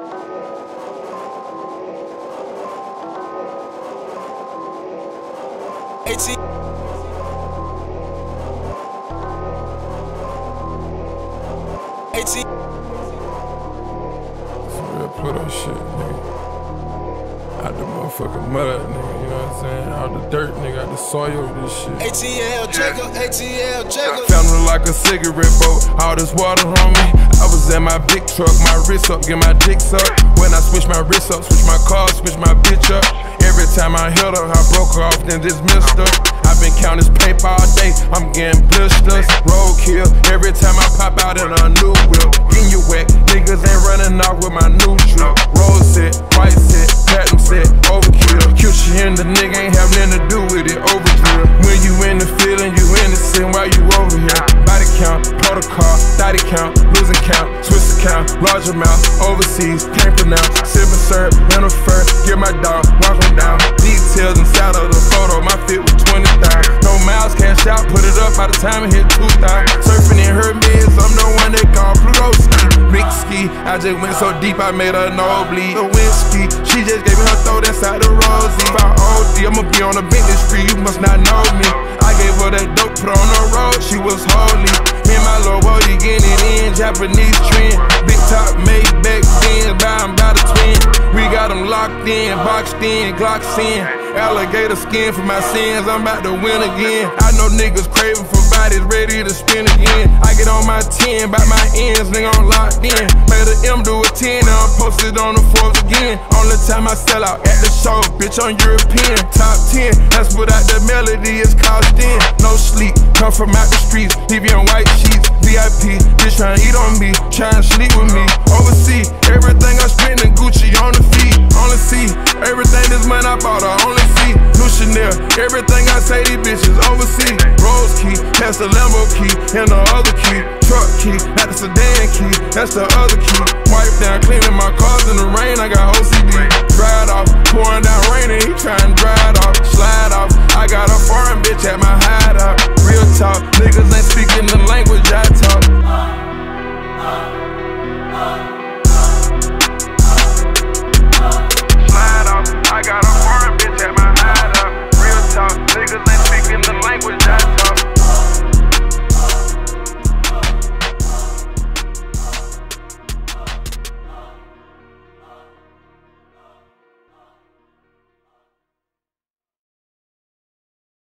AT. AT. Put that shit, nigga. Out the motherfucking mud, nigga. You know what I'm saying? Out the dirt, nigga. Out the soil, this shit. ATL Jacob, ATL Jacob. Found like a cigarette boat. All this water on me. I was at my big truck, my wrist up, get my dicks up. When I switch my wrist up, switch my car, switch my bitch up. Every time I hit her, I broke her off, then dismissed her. i been counting this paper all day, I'm getting blisters. Roadkill, every time I pop out in a new whip. Getting you wet, niggas ain't running off with my new drip. Roll set, white set, platinum Account, large amount, overseas, can't pronounce. Sipping syrup, rental fur, get my dog, walk him down. Details inside of the photo, my fit was 20,000. No miles, cash out, put it up by the time it hit 2,000. Surfing in her meds, I'm the one they call Pluto ski. Big ski, I just went so deep, I made her nosebleed. The whiskey, she just gave me her throat inside the rosy. If I OD, I'ma be on a Bentley street, you must not know me. I gave her that dope, put on the road, she was holy. Japanese trend. Big top, made back then, bound by the twin. We got them locked in, boxed in, Glocks in. Alligator skin for my sins, I'm about to win again. I know niggas craving for bodies, ready to spin again. I get on my 10, by my ends, nigga, I'm locked in. Made a M do a 10, now I'm posted on the fourth again. Only time I sell out at the show, bitch, on European. Top 10, that's without the melody, it's cost in. No sleep, come from out the streets, leave you on white sheets. VIP, bitch tryna eat on me, tryna sleep with me. Overseas, everything I spend in Gucci on the feet. Only see, everything this man I bought, I only see. New Chanel, everything I say, these bitches overseas. Rose key, that's the Lambo key, and the other key. Truck key, not the sedan key, that's the other key. Wipe down, cleaning my cars in the rain, I got OCD. It off, pouring down rain, and he tryna